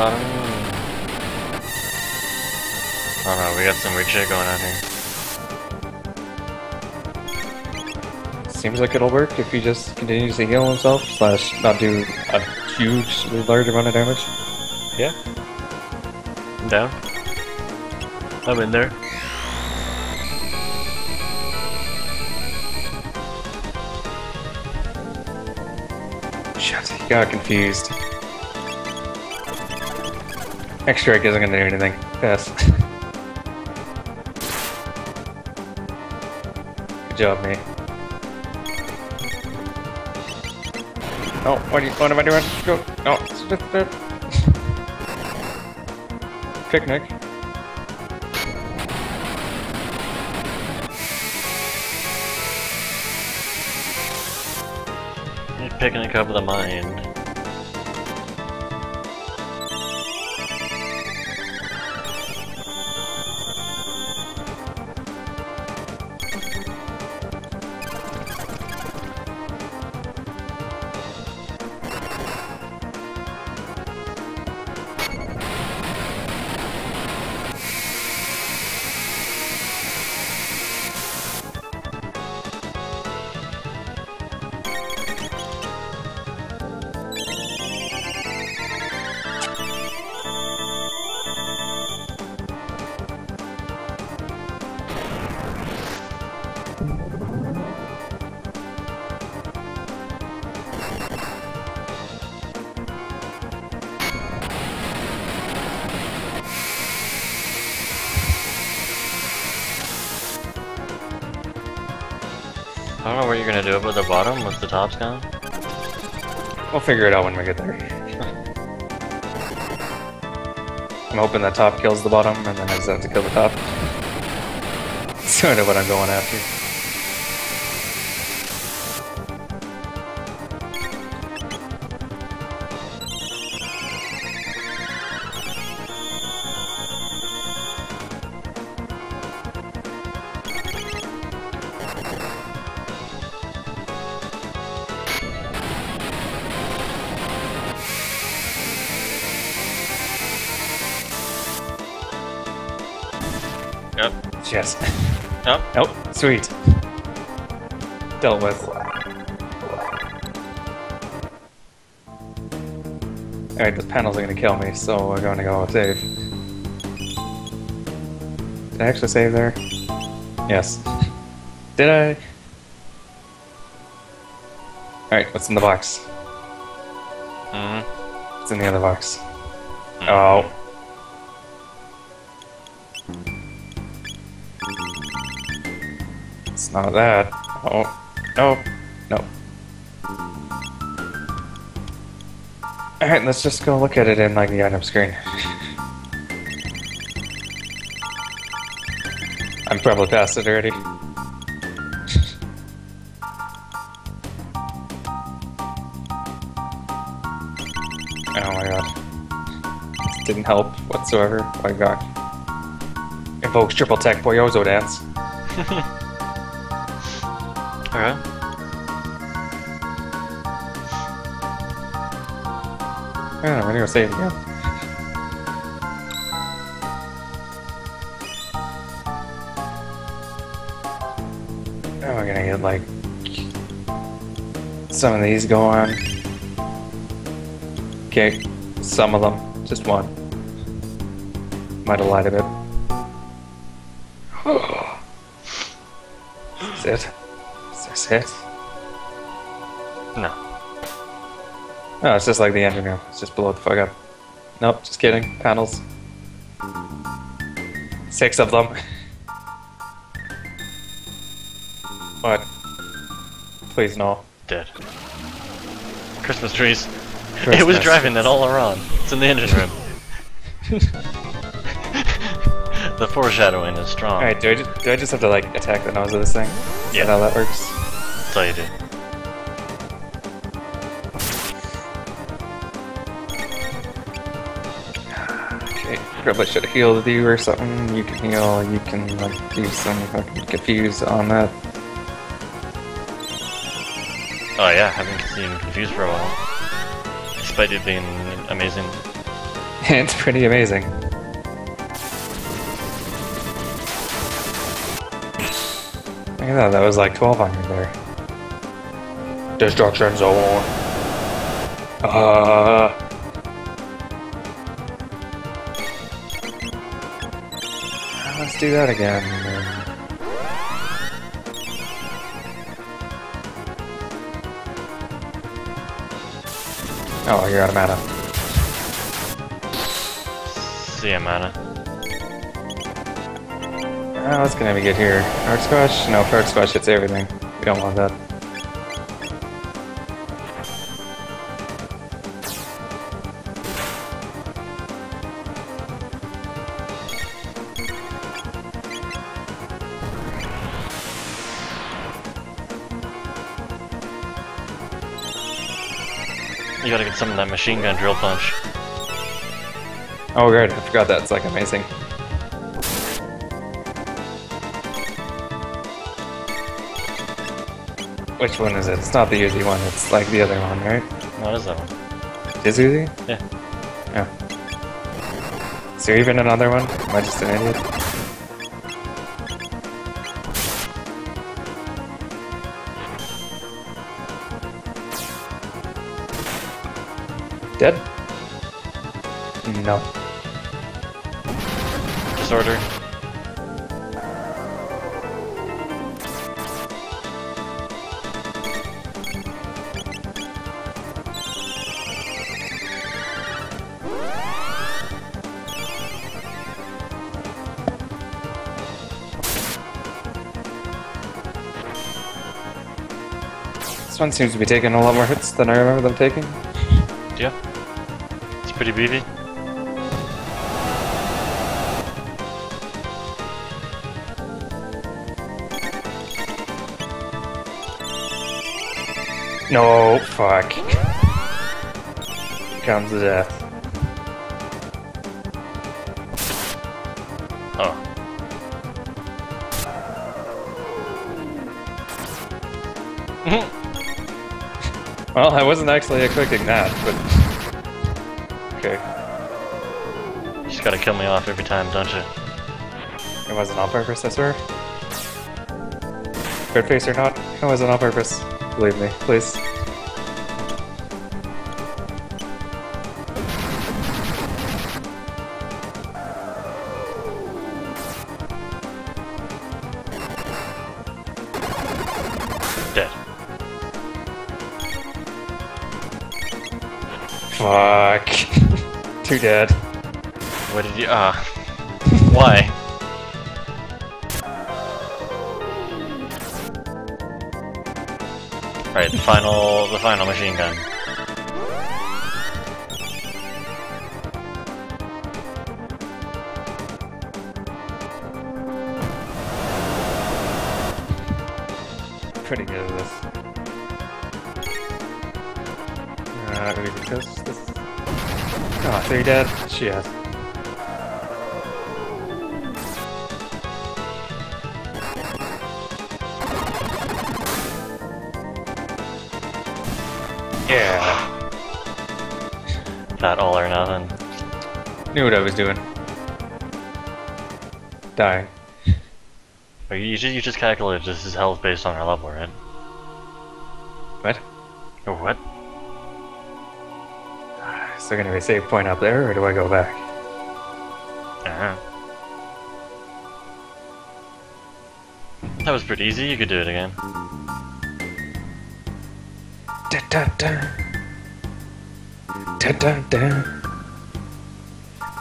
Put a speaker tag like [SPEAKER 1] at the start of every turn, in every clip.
[SPEAKER 1] bottom. Oh no, we got some weird shit going on here.
[SPEAKER 2] Seems like it'll work if he just continues to heal himself, slash not do a hugely large amount of damage.
[SPEAKER 1] Yeah. I'm down. I'm in there.
[SPEAKER 2] Shit, he got confused. X strike isn't gonna do anything. Yes. Good job, me. Oh, what, you, what am I doing? Go. Oh, just a picnic.
[SPEAKER 1] You're picking a cup of the I don't know what you're gonna do about the bottom with the tops gone.
[SPEAKER 2] We'll figure it out when we get there. I'm hoping that top kills the bottom, and then I just have to kill the top. Sort of what I'm going after. Yes.
[SPEAKER 1] Yep.
[SPEAKER 2] Oh, sweet. Dealt with. Alright, those panels are gonna kill me, so we're gonna go save. Did I actually save there? Yes. Did I? Alright, what's in the box?
[SPEAKER 1] Mm
[SPEAKER 2] It's in the other box?
[SPEAKER 1] -hmm.
[SPEAKER 2] Oh. Not that. Oh. No. No. Alright, let's just go look at it in like the item screen. I'm probably past it already. Oh my god. This didn't help whatsoever. Oh my god. Invokes triple tech Poyozo dance.
[SPEAKER 1] Alright.
[SPEAKER 2] I don't know, I'm gonna go save again. Now we're gonna get like some of these going. Okay, some of them, just one. Might have lied a bit. Is this it?
[SPEAKER 1] No.
[SPEAKER 2] Oh, it's just like the engine room. It's just blow the fuck up. Nope, just kidding. Panels. Six of them. What? Please no.
[SPEAKER 1] Dead. Christmas trees. It was driving that all around. It's in the engine room. the foreshadowing is strong.
[SPEAKER 2] Alright, do I, just, do I just have to like attack the nose of this thing? Is
[SPEAKER 1] Yeah.
[SPEAKER 2] that how that works?
[SPEAKER 1] That's all you do.
[SPEAKER 2] Okay, probably should have healed you or something. You can heal, you can like do some fucking confuse on that.
[SPEAKER 1] Oh yeah, I haven't seen confused for a while. Despite it being amazing.
[SPEAKER 2] it's pretty amazing. Look at that, that was like 1200 there. Destruction zone. Uh. Let's do that again. Oh, you're out of mana.
[SPEAKER 1] See ya, mana.
[SPEAKER 2] Oh, that's gonna be good here. Hard squash? No, hard squash hits everything. We don't want that.
[SPEAKER 1] You gotta get some of that machine gun drill punch.
[SPEAKER 2] Oh, good. I forgot that. It's like amazing. Which one is it? It's not the Uzi one. It's like the other one, right?
[SPEAKER 1] What is that one?
[SPEAKER 2] Is Uzi?
[SPEAKER 1] Yeah.
[SPEAKER 2] Yeah. Is there even another one? Am I just an idiot? No.
[SPEAKER 1] Disorder.
[SPEAKER 2] This one seems to be taking a lot more hits than I remember them taking.
[SPEAKER 1] Yeah. It's pretty beefy.
[SPEAKER 2] No, fuck. Comes to death.
[SPEAKER 1] Oh.
[SPEAKER 2] Well, I wasn't actually expecting that, but... Okay.
[SPEAKER 1] You just gotta kill me off every time, don't you?
[SPEAKER 2] It wasn't on purpose, I swear. Good face or not, it wasn't on purpose. Believe me, please. Too dead.
[SPEAKER 1] What did you? Ah. Why? Right, the final, the final machine gun.
[SPEAKER 2] Pretty good at this. Uh, just this? Oh, three dead? Shit. Yeah.
[SPEAKER 1] That all or nothing.
[SPEAKER 2] Knew what I was doing. Dying.
[SPEAKER 1] Oh, You just, you just calculated this is health based on our level, right?
[SPEAKER 2] What?
[SPEAKER 1] Or what?
[SPEAKER 2] Is there gonna be a save point up there, or do I go back?
[SPEAKER 1] Uh-huh. That was pretty easy, you could do it again.
[SPEAKER 2] Da da da. Da da da.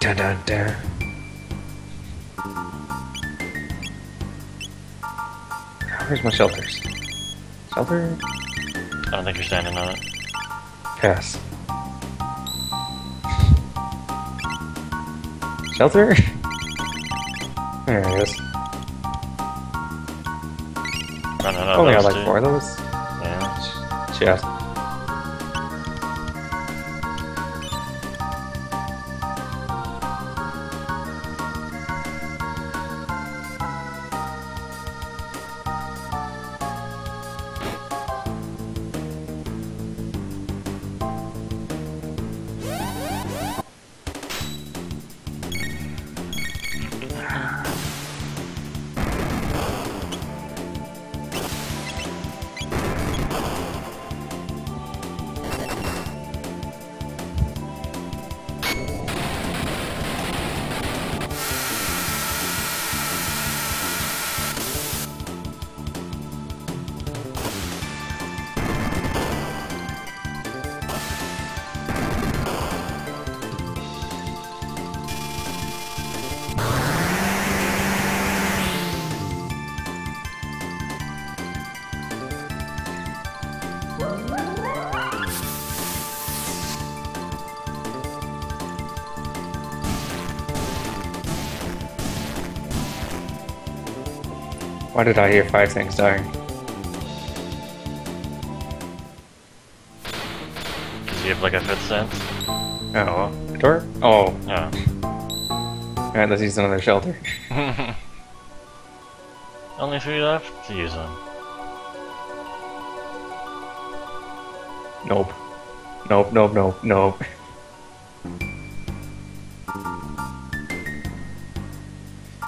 [SPEAKER 2] Da da da. Where's my shelters? Shelter?
[SPEAKER 1] I don't think you're standing on it.
[SPEAKER 2] Pass. Shelter? There it is.
[SPEAKER 1] Running out
[SPEAKER 2] Only
[SPEAKER 1] of
[SPEAKER 2] got
[SPEAKER 1] those
[SPEAKER 2] like
[SPEAKER 1] two.
[SPEAKER 2] four of those.
[SPEAKER 1] Yeah.
[SPEAKER 2] Shit. Why did I hear five things dying?
[SPEAKER 1] Because you have like a fifth sense.
[SPEAKER 2] Oh, door? Oh,
[SPEAKER 1] Yeah.
[SPEAKER 2] alright, let's use another shelter.
[SPEAKER 1] Only three left to use them.
[SPEAKER 2] Nope. Nope, nope, nope, nope.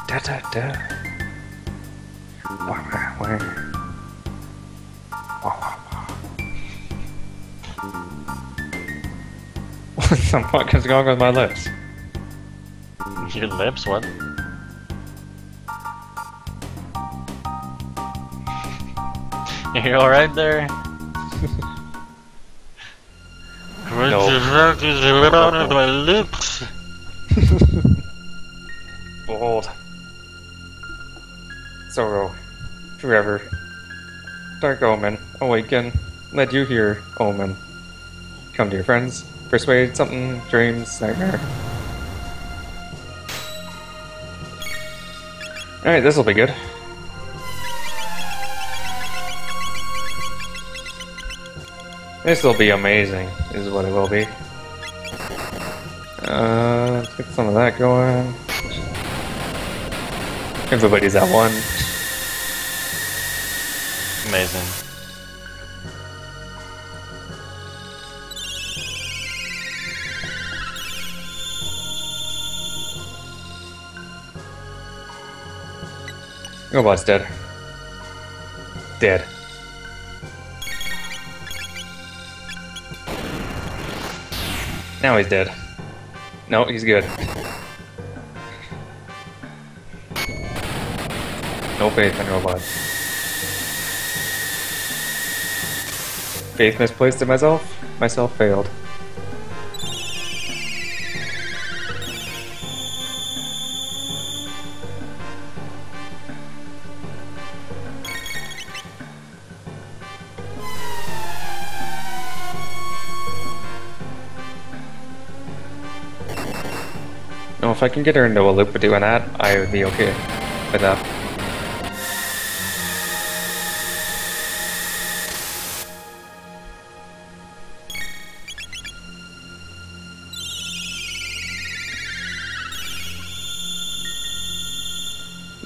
[SPEAKER 2] Da da da. What the fuck is going on with my lips?
[SPEAKER 1] Your lips, what? You alright there? What
[SPEAKER 2] No.
[SPEAKER 1] the fuck is wrong with my lips?
[SPEAKER 2] Behold. Sorrow. Forever. Dark Omen. Awaken. Let you hear Omen. Come to your friends. Persuade something. Dreams. Nightmare. Alright, this'll be good. This'll be amazing, is what it will be. Uh, let's get some of that going. Everybody's at one.
[SPEAKER 1] Amazing.
[SPEAKER 2] Oh, robot's dead. Dead. Now he's dead. No, he's good. No faith in robots. Faith misplaced in myself? Myself failed. No, if I can get her into a loop with doing that, I would be okay with that.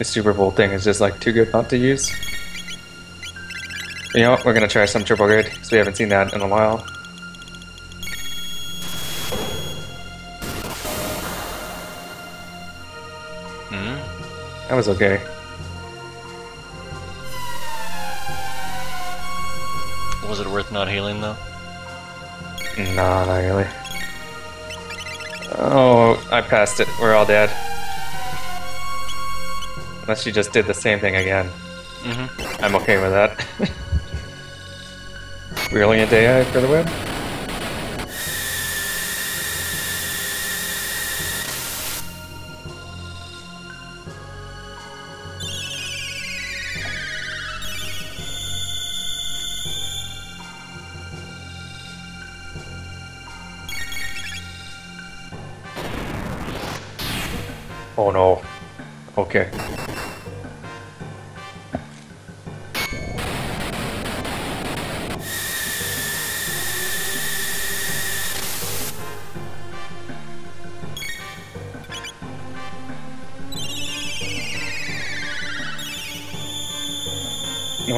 [SPEAKER 2] Super Bowl thing is just like too good not to use. You know what? We're gonna try some triple grid because we haven't seen that in a while.
[SPEAKER 1] Hmm?
[SPEAKER 2] That was okay.
[SPEAKER 1] Was it worth not healing though?
[SPEAKER 2] No, not really. Oh, I passed it. We're all dead. Unless you just did the same thing again.
[SPEAKER 1] Mm-hmm.
[SPEAKER 2] I'm okay with that. Really Brilliant AI for the win. Oh no. Okay.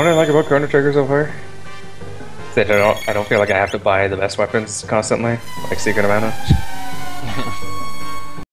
[SPEAKER 2] What I like about Chrono Trigger so far? Is That I don't, I don't feel like I have to buy the best weapons constantly, like Secret of Mana.